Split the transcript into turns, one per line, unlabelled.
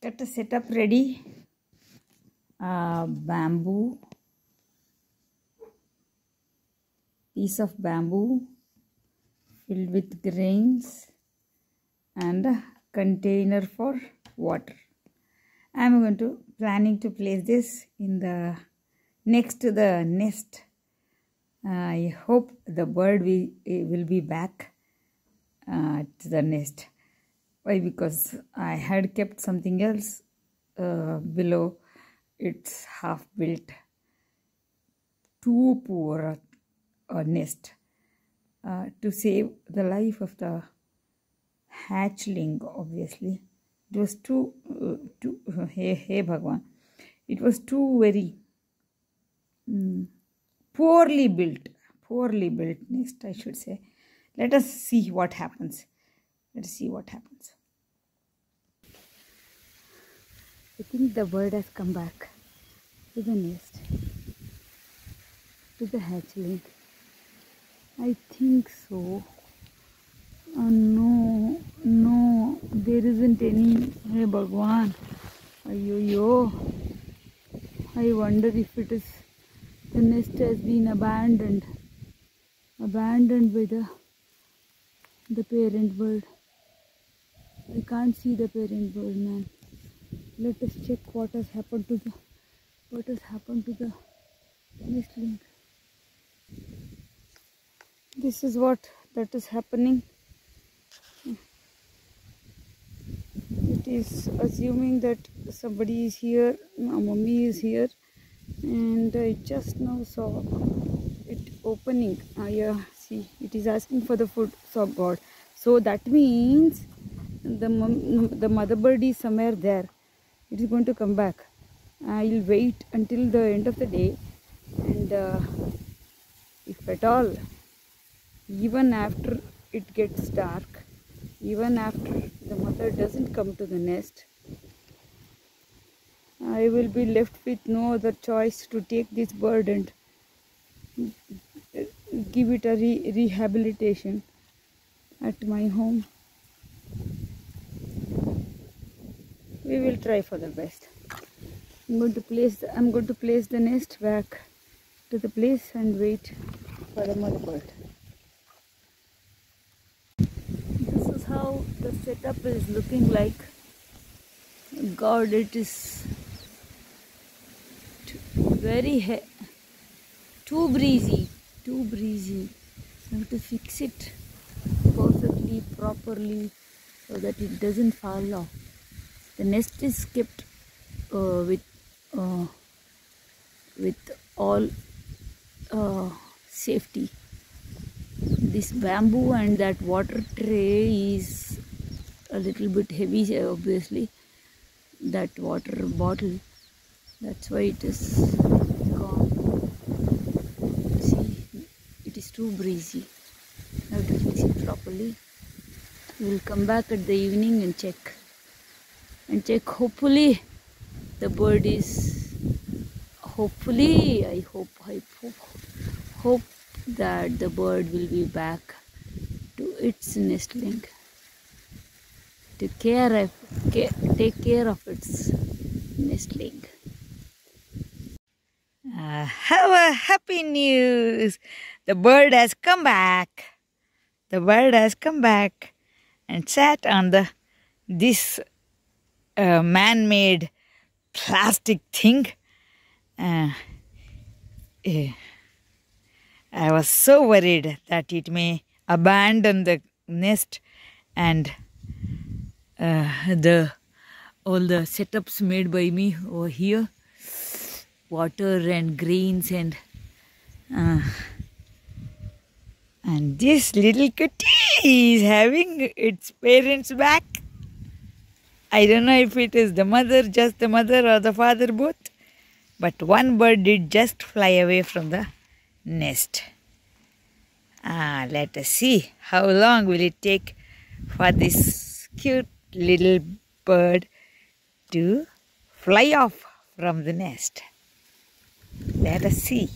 got a setup ready. Uh, bamboo. Piece of bamboo filled with grains and a container for water. I'm going to planning to place this in the next to the nest. I hope the bird will, will be back uh, to the nest why? Because i had kept something else uh, below. Its half built. Too poor a nest uh, to save the life of the hatchling obviously. It was too uh, too uh, hey hey bhagwan. It was too very mm, poorly built poorly built nest i should say. Let us see what happens. Let's see what happens i think the bird has come back. To the nest to the hatchling. I think so. Oh no no there isn't any. Hey bhagwan. Ayo yo i wonder if it is the nest has been abandoned. Abandoned by the the parent bird. I can't see the parent bird man let us check what has happened to the what has happened to the nestling. This is what that is happening. It is assuming that somebody is here my mummy is here and i just now saw it opening. Ah yeah see it is asking for the food so god. So that means the the mother bird is somewhere there it is going to come back. I'll wait until the end of the day. And uh, if at all even after it gets dark even after the mother doesn't come to the nest i will be left with no other choice to take this bird and give it a re- rehabilitation at my home we will try for the best. I'm going to place the, i'm going to place the nest back to the place and wait for the mother bird. This is how the setup is looking like. God it is very too breezy too breezy. So I have to fix it perfectly properly so that it doesn't fall off the nest is kept uh, with uh, with all uh, safety. This bamboo and that water tray is a little bit heavy obviously. That water bottle that's why it is gone. See it is too breezy. I have to fix it properly. We will come back at the evening and check and check hopefully the bird is hopefully i hope i hope hope that the bird will be back to its nestling to care of care, take care of its nestling uh, have a happy news. The bird has come back. The bird has come back and sat on the this uh, man-made plastic thing. Uh, eh, I was so worried that it may abandon the nest and uh, the all the setups made by me over here. Water and grains and uh, and this little kitty is having its parents back I don't know if it is the mother, just the mother, or the father, both. But one bird did just fly away from the nest. Ah, let us see how long will it take for this cute little bird to fly off from the nest. Let us see.